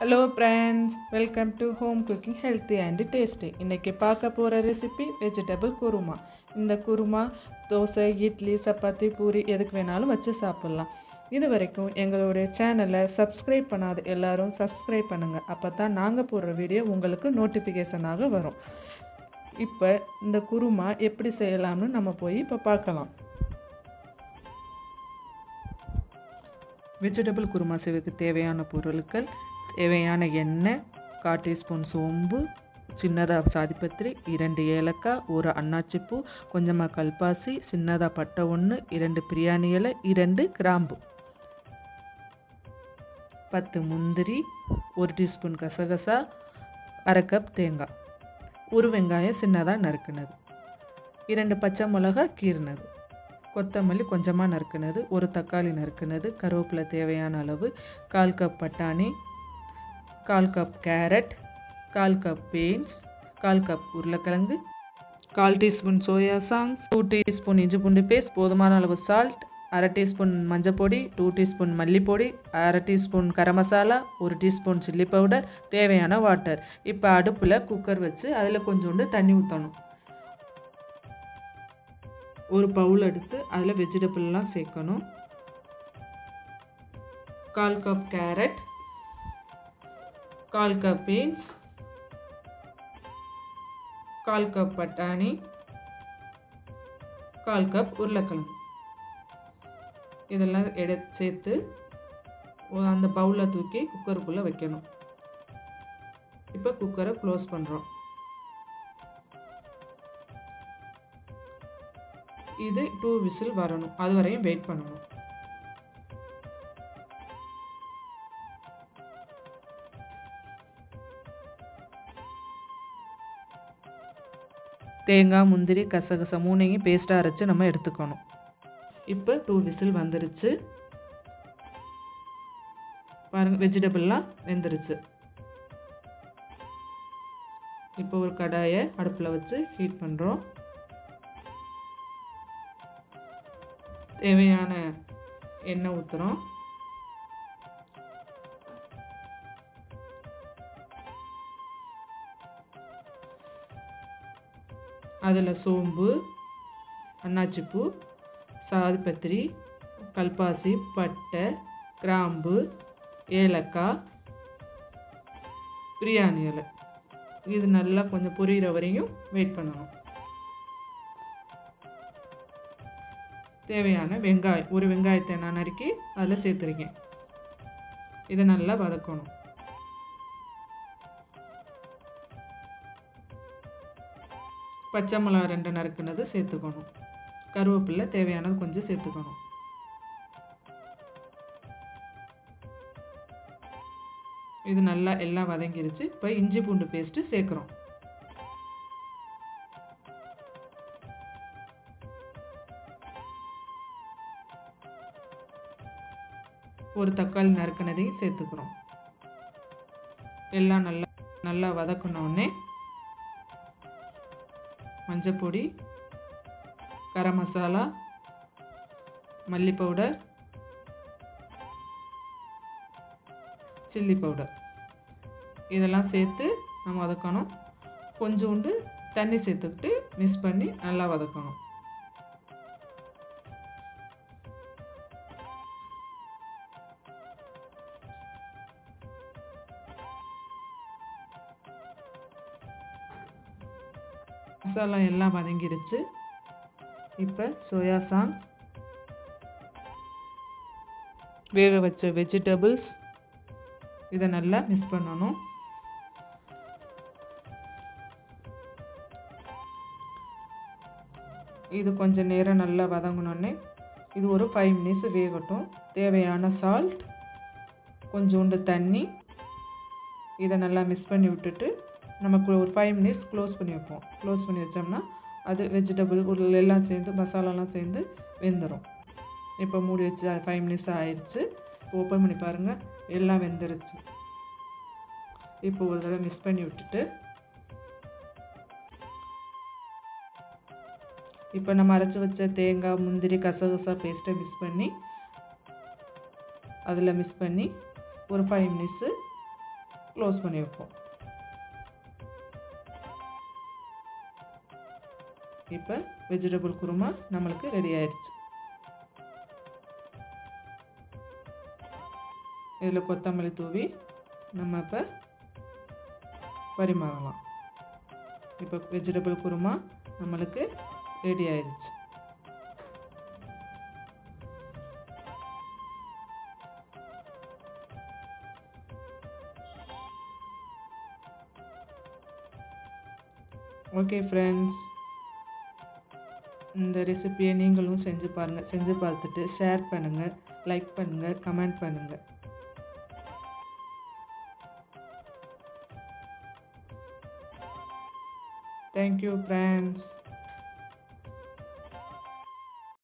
Hello friends welcome to home cooking healthy and taste இன்றைக்கி பார்க்க போகிற ரெசிபி வெஜிடபிள் குருமா இந்த குருமா தோசை இட்லி சப்பாத்தி பூரி எதுக்கு வேணாலும் வச்சு சாப்பிட்லாம். இது வரைக்கும் எங்களுடைய சேனலை சப்ஸ்கிரைப் பண்ணாத எல்லோரும் சப்ஸ்கிரைப் பண்ணுங்கள் அப்போ தான் நாங்கள் போடுற வீடியோ உங்களுக்கு நோட்டிஃபிகேஷனாக வரும். இப்போ இந்த குருமா எப்படி செய்யலாம்னு நம்ம போய் இப்போ பார்க்கலாம். வெஜிடபிள் குருமா செய்வதற்கு தேவையான பொருட்கள் தேவையான எண்ணெய் கால் டீஸ்பூன் சோம்பு சின்னதாக சாதிப்பத்திரி இரண்டு ஏலக்காய் ஒரு அன்னாச்சிப்பூ கொஞ்சமாக கல்பாசி சின்னதாக பட்டை ஒன்று இரண்டு பிரியாணி இலை இரண்டு கிராம்பு. பத்து முந்திரி ஒரு டீஸ்பூன் கசகசா அரை கப் தேங்காய். ஒரு வெங்காயம் சின்னதாக நறுக்குனது. இரண்டு பச்சை மிளகா கீறினது. கொத்தமல்லி கொஞ்சமாக நறுக்குனது. ஒரு தக்காளி நறுக்குனது. கருவேப்பிலை தேவையான அளவு. கால் கப் பட்டாணி கால் கப் கேரட் கால் கப் பீன்ஸ் கால் கப் உருளைக்கிழங்கு கால் டீஸ்பூன் சோயா சாங்ஸ் டூ டீஸ்பூன் இஞ்சி பூண்டு பேஸ்ட் போதுமான அளவு சால்ட் அரை டீஸ்பூன் மஞ்சப்பொடி டூ டீஸ்பூன் மல்லிப்பொடி அரை டீஸ்பூன் கரம் மசாலா ஒரு டீஸ்பூன் சில்லி பவுடர் தேவையான வாட்டர் இப்போ அடுப்பில் குக்கர் வச்சு அதில் கொஞ்சோண்டு தண்ணி ஊற்றணும் ஒரு பவுல் எடுத்து அதில் வெஜிடபிள்லாம் சேர்க்கணும். கால் கப் கேரட் கால் கப் பீன்ஸ் கால் கப் பட்டாணி கால் கப் உருளைக்கிழங்கு. இதெல்லாம் எடு சேர்த்து அந்த பவுலில் தூக்கி குக்கருக்குள்ளே வைக்கணும். இப்போ குக்கரை க்ளோஸ் பண்ணுறோம் இது டூ விசில் வரணும். அது வரையும் வெயிட் பண்ணணும். தேங்காய் முந்திரி கசகசம் மூணையும் பேஸ்ட்டாக அரைச்சி நம்ம எடுத்துக்கணும். இப்போ டூ விசில் வந்துருச்சு. பாருங்கள் வெஜிடபிள்லாம் வெந்துருச்சு. இப்போ ஒரு கடாயை அடுப்பில் வச்சு ஹீட் பண்ணுறோம் தேவையான எண்ணெய் ஊற்றுறோம் அதில் சோம்பு அன்னாச்சிப்பூ சாதிப்பத்திரி கல்பாசி பட்டை கிராம்பு ஏலக்காய் பிரியாணி இலை. இது நல்லா கொஞ்சம் பொரியிற வரையும் வெயிட் பண்ணணும். தேவையான வெங்காயம் ஒரு வெங்காயத்தை நான் நறுக்கி அதில் சேர்த்துருக்கேன். இதை நல்லா வதக்கணும். பச்சை மிளகா ரெண்டு நறுக்குனது சேர்த்துக்கணும். கருவேப்பிலை தேவையானது கொஞ்சம் சேர்த்துக்கணும். இது நல்லா எல்லாம் வதங்கிருச்சு. இப்போ இஞ்சி பூண்டு பேஸ்ட்டு சேர்க்குறோம். ஒரு தக்காளி நறுக்கினதையும் சேர்த்துக்கிறோம். எல்லாம் நல்லா நல்லா வதக்கினோடனே மஞ்சப்பொடி கரம் மசாலா மல்லி பவுடர் சில்லி பவுடர் இதெல்லாம் சேர்த்து நம்ம வதக்கணும். கொஞ்சோண்டு தண்ணி சேர்த்துக்கிட்டு மிக்ஸ் பண்ணி நல்லா வதக்கணும். மசாலா எல்லாம் வதங்கிடுச்சு இப்போ சோயா சாங்ஸ் வேக வச்ச வெஜிடபிள்ஸ் இதை நல்லா மிக்ஸ் பண்ணணும். இது கொஞ்சம் நேரம் நல்லா வதங்கினோடனே இது ஒரு ஃபைவ் மினிட்ஸ் வேகட்டும். தேவையான சால்ட் கொஞ்சோண்டு தண்ணி இதை நல்லா மிக்ஸ் பண்ணி விட்டுட்டு நமக்கு ஒரு ஃபைவ் மினிட்ஸ் க்ளோஸ் பண்ணி வைப்போம். க்ளோஸ் பண்ணி வச்சோம்னா அது வெஜிடபிள் உருள் எல்லாம் சேர்ந்து மசாலாலாம் சேர்ந்து வெந்துடும் இப்போ மூடி வச்சு ஃபைவ் மினிட்ஸ் ஆயிடுச்சு ஓப்பன் பண்ணி பாருங்கள் எல்லாம் வெந்துருச்சு. இப்போ ஒரு தடவை மிக்ஸ் பண்ணி விட்டுட்டு இப்போ நம்ம அரைச்சி வச்ச தேங்காய் முந்திரி கசகசா பேஸ்ட்டை மிக்ஸ் பண்ணி அதில் மிக்ஸ் பண்ணி ஒரு ஃபைவ் மினிட்ஸு க்ளோஸ் பண்ணி வைப்போம். இப்போ வெஜிடபிள் குருமா நம்மளுக்கு ரெடி ஆயிடுச்சு. இதில் கொத்தமல்லி தூவி நம்ம இப்போ பரிமாறலாம். இப்போ வெஜிடபிள் குருமா நம்மளுக்கு ரெடி ஆயிடுச்சு. ஓகே ஃப்ரெண்ட்ஸ் இந்த ரெசிபியை நீங்களும் செஞ்சு பாருங்கள் செஞ்சு பார்த்துட்டு ஷேர் பண்ணுங்கள் லைக் பண்ணுங்கள் கமெண்ட் பண்ணுங்கள் தேங்க்யூ ஃப்ரெண்ட்ஸ்